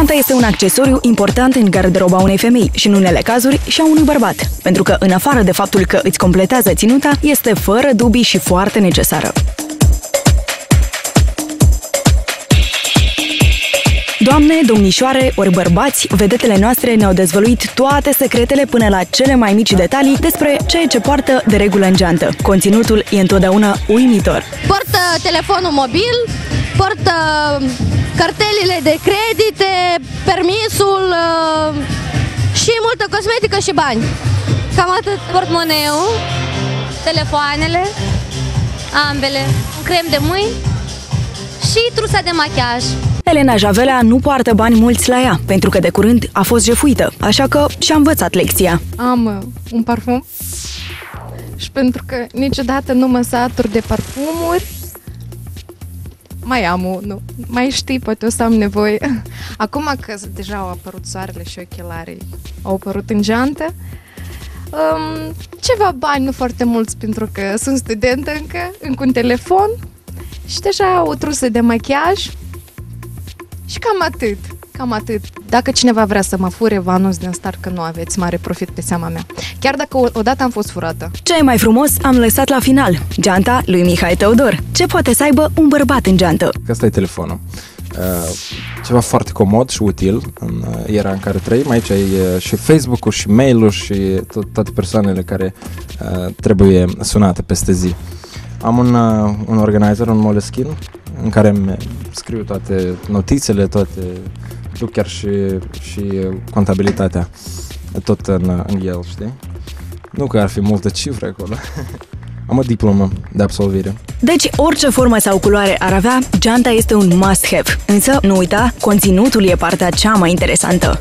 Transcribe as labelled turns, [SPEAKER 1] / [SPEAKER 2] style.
[SPEAKER 1] Geanta este un accesoriu important în garderoba unei femei și în unele cazuri și a unui bărbat, pentru că în afară de faptul că îți completează ținuta, este fără dubii și foarte necesară. Doamne, domnișoare, ori bărbați, vedetele noastre ne-au dezvăluit toate secretele până la cele mai mici detalii despre ceea ce poartă de regulă în geantă. Conținutul e întotdeauna uimitor.
[SPEAKER 2] Poartă telefonul mobil, poartă cartelile de credite, permisul uh, și multă cosmetică și bani. Cam atât.
[SPEAKER 3] Portmoneu, telefoanele, ambele, un crem de mâini și trusa de machiaj.
[SPEAKER 1] Elena Javelea nu poartă bani mulți la ea, pentru că de curând a fost jefuită, așa că și-a învățat lecția.
[SPEAKER 4] Am uh, un parfum și pentru că niciodată nu mă satur de parfumuri, mai am unul. Mai știi, poate o să am nevoie. Acum că deja au apărut soarele și ochelarii, au apărut în geantă, um, ceva bani, nu foarte mulți, pentru că sunt studentă încă, încă un telefon și deja o trusă de machiaj și cam atât. Cam atât. Dacă cineva vrea să mă fure, vă anunț din start că nu aveți mare profit pe seama mea. Chiar dacă odată am fost furată.
[SPEAKER 1] Ce e mai frumos am lăsat la final. Geanta lui Mihai Teodor. Ce poate să aibă un bărbat în geantă?
[SPEAKER 5] Asta e telefonul. Uh, ceva foarte comod și util în uh, era în care trăim. Aici e uh, și Facebook-ul și mail-ul și to- toate persoanele care uh, trebuie sunate peste zi. Am un, uh, un organizer, un Moleskine, în care îmi scriu toate notițele, toate, chiar și, și contabilitatea, tot în, în el, știi? Nu că ar fi multă cifră acolo. Am o diplomă de absolvire.
[SPEAKER 1] Deci, orice formă sau culoare ar avea, geanta este un must-have. Însă, nu uita, conținutul e partea cea mai interesantă.